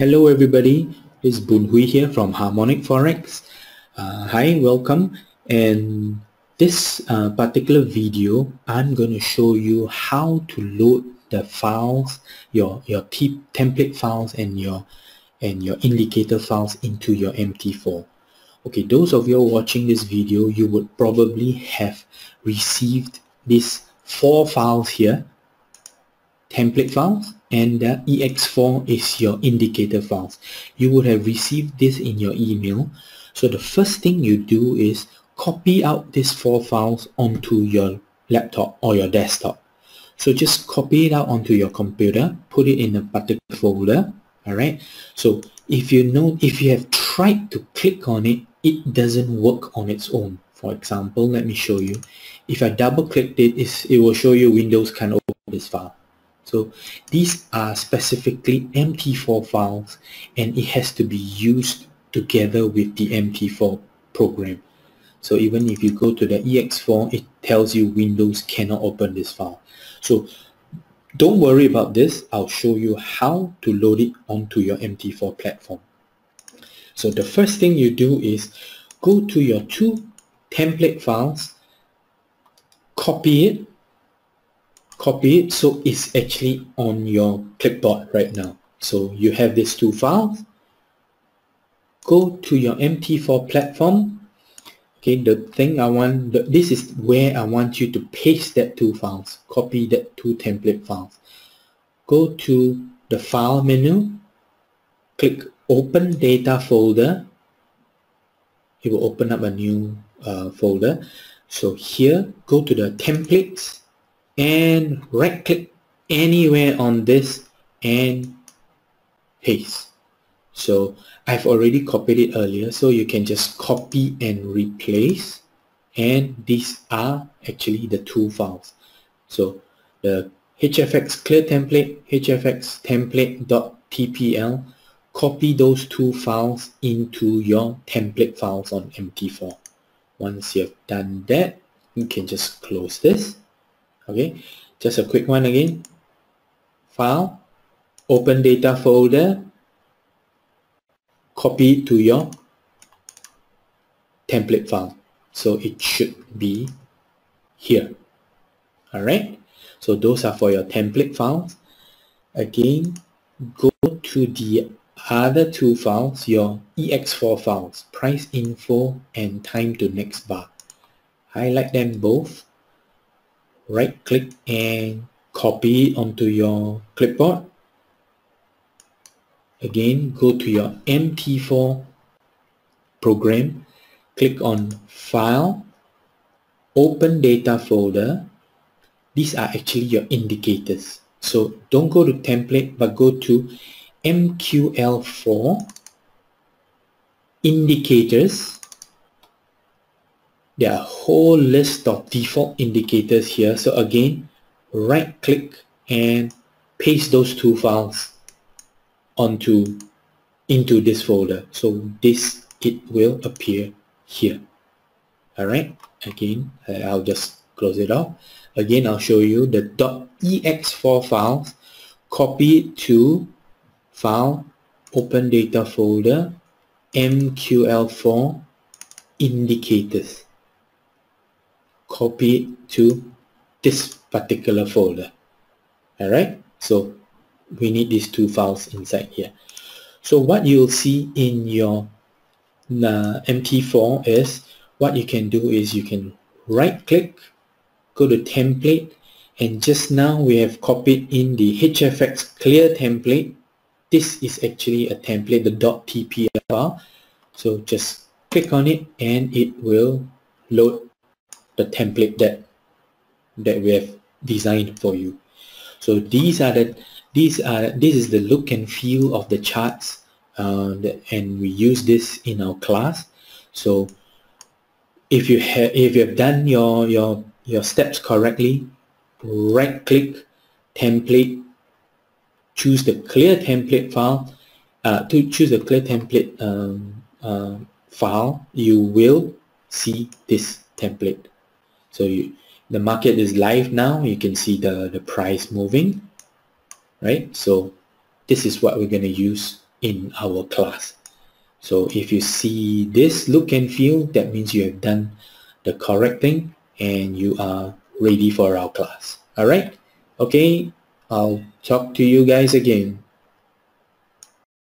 Hello everybody, it's Boon Hui here from Harmonic Forex. Uh, hi, welcome. And this uh, particular video, I'm going to show you how to load the files, your your template files and your and your indicator files into your MT4. Okay, those of you watching this video, you would probably have received these four files here template files and the ex4 is your indicator files. You would have received this in your email. So the first thing you do is copy out these four files onto your laptop or your desktop. So just copy it out onto your computer, put it in a particular folder. Alright. So if you know, if you have tried to click on it, it doesn't work on its own. For example, let me show you. If I double click it, it will show you Windows can open this file. So these are specifically MT4 files and it has to be used together with the MT4 program. So even if you go to the EX4, it tells you Windows cannot open this file. So don't worry about this. I'll show you how to load it onto your MT4 platform. So the first thing you do is go to your two template files, copy it, copy it so it's actually on your clipboard right now. So you have these two files. Go to your MT4 platform. Okay, the thing I want, the, this is where I want you to paste that two files, copy that two template files. Go to the file menu, click open data folder. It will open up a new uh, folder. So here, go to the templates and right click anywhere on this and paste. So I've already copied it earlier so you can just copy and replace and these are actually the two files. So the HFX clear template, HFX template.tpl, copy those two files into your template files on MT4. Once you've done that, you can just close this okay just a quick one again. File open data folder copy to your template file. So it should be here. All right? So those are for your template files. Again go to the other two files your ex4 files price info and time to next bar. Highlight them both right click and copy onto your clipboard. Again go to your MT4 program click on file open data folder. These are actually your indicators. So don't go to template but go to MQL4 indicators there are a whole list of default indicators here. So again, right click and paste those two files onto into this folder. So this it will appear here. Alright, again, uh, I'll just close it off. Again, I'll show you the .ex4 files. Copy it to file, open data folder, MQL4 indicators copy to this particular folder. All right so we need these two files inside here. So what you'll see in your uh, mt4 is what you can do is you can right click go to template and just now we have copied in the hfx clear template. This is actually a template the .tpl file. So just click on it and it will load the template that that we have designed for you. So these are the these are this is the look and feel of the charts uh, and we use this in our class. So if you have if you have done your your your steps correctly right click template choose the clear template file uh, to choose the clear template um, uh, file you will see this template so you, the market is live now. You can see the, the price moving, right? So this is what we're going to use in our class. So if you see this look and feel, that means you have done the correct thing and you are ready for our class. Alright? Okay, I'll talk to you guys again.